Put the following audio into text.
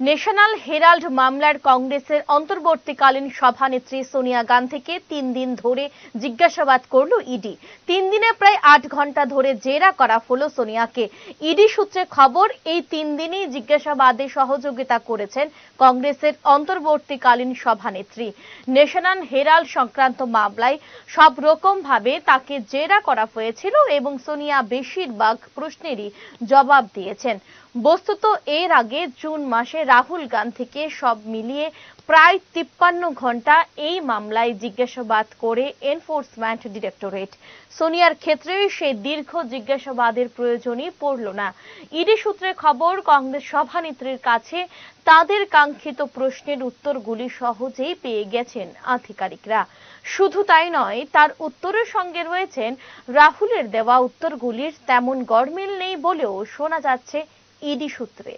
National Herald মামলার কংগ্রেসের অন্তর্বর্তীকালীন সভানেত্রী সোনিয়া গান্ধীকে তিন দিন ধরে জিজ্ঞাসাবাদ করল ইডি তিন দিনে প্রায় আট ঘণ্টা ধরে জেরা করা হলো সোনিয়াকে। ইডি সূত্রে খবর, এই তিন দিনই জিজ্ঞাসাবাদে সহযোগিতা করেছেন কংগ্রেসের অন্তর্বর্তীকালীন সভানেত্রী। ন্যাশনাল হেরাল্ড সংক্রান্ত মামলায় সব রকম ভাবে তাকে জেরা করা হয়েছিল এবং সোনিয়া বেশিরভাগ প্রশ্নেরই জবাব দিয়েছেন। বস্তুত এর আগে জুন মাসে রাহুল গান্ধীকে সব মিলিয়ে প্রায় তিপ্পান্ন ঘণ্টা এই মামলায় জিজ্ঞাসাবাদ করে এনফোর্সমেন্ট ডিরেক্টরেট। সোনিয়ার ক্ষেত্রে সেই দীর্ঘ জিজ্ঞাসাবাদের প্রয়োজনই পড়ল না। ইডি সূত্রে খবর, কংগ্রেস সভানেত্রীর কাছে তাদের কাঙ্ক্ষিত প্রশ্নের উত্তরগুলি সহজেই পেয়ে গেছেন আধিকারিকরা। শুধু তাই নয়, তার উত্তরের সঙ্গে রয়েছেন রাহুলের দেওয়া উত্তরগুলির তেমন গড়মিল নেই বলেও শোনা যাচ্ছে ইডি সূত্রে।